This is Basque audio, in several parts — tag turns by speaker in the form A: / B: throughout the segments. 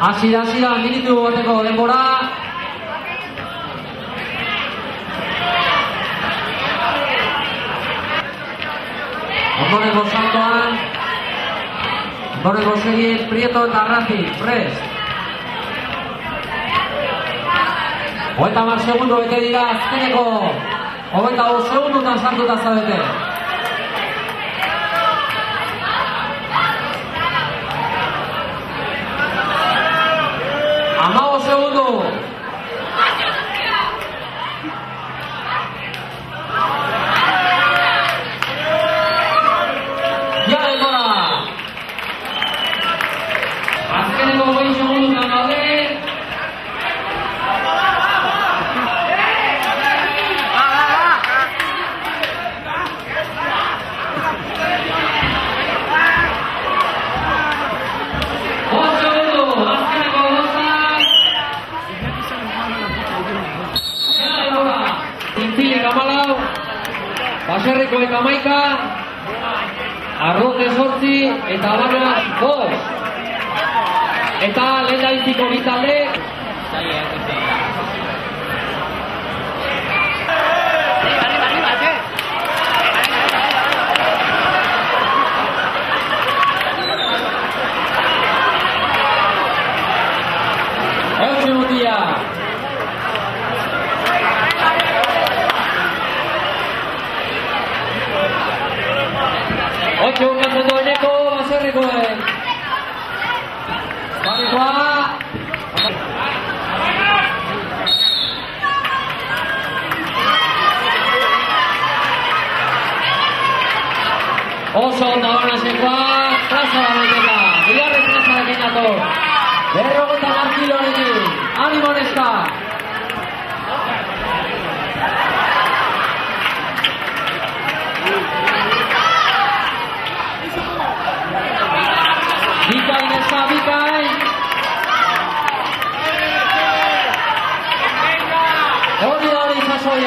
A: Hasi da, minutu bateko denbora. Ondorengo saltoan. Ondorengo serie Prieto eta Arrazi, prest. Hogeita mar segundo bete dira azkeneko. Hogeita bost segundutan sartuta zaudete. Segundo. Amalau. Baserriko eta maika. Arrote sortzi eta abanaz bost. Eta lehen da biziko. Eutxe mutia. wakiongozwa weneko mashariki marikwana Oso nabarnasekoa plaza banaketa, bigarren plazarekin dator. Berrogeta markiloarekin, animo neska. soy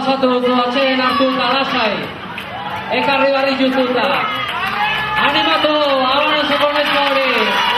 A: satu dua C Nartuta Lasai. Eka Riwari Jututa Animato Awano Sokomet Mori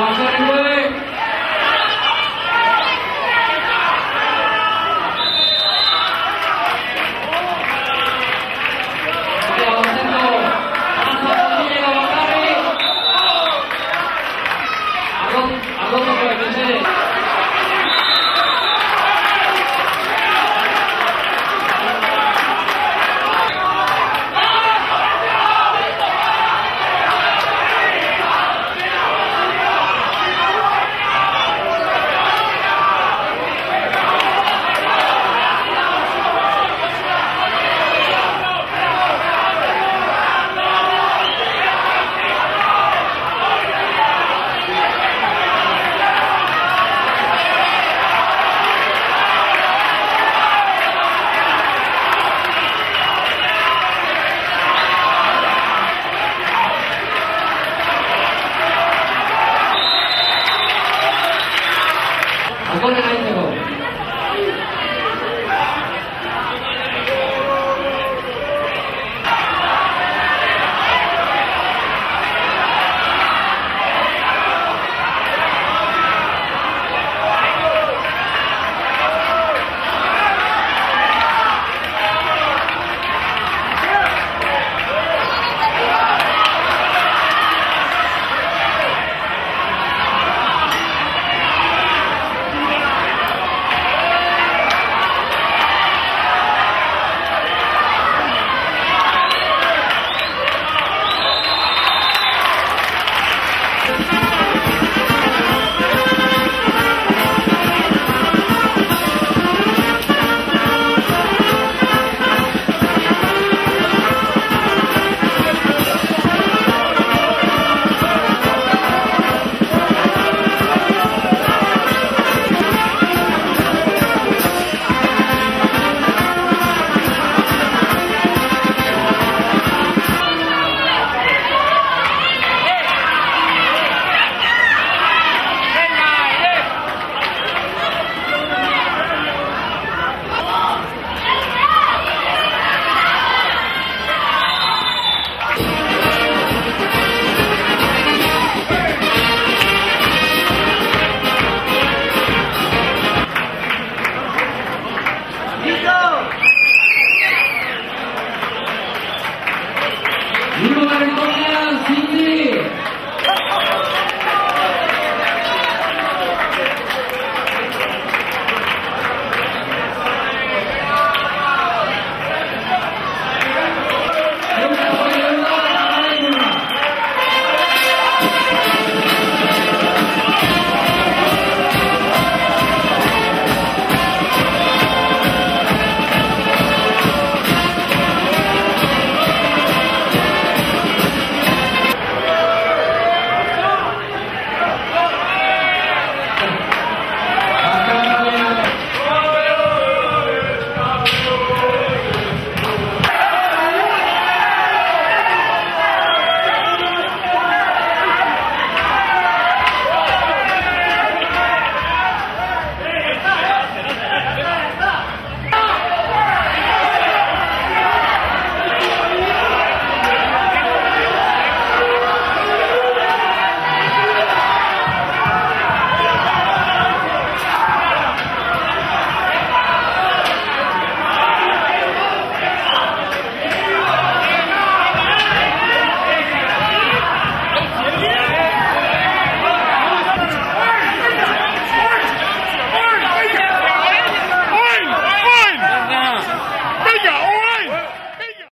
A: Now I'm going to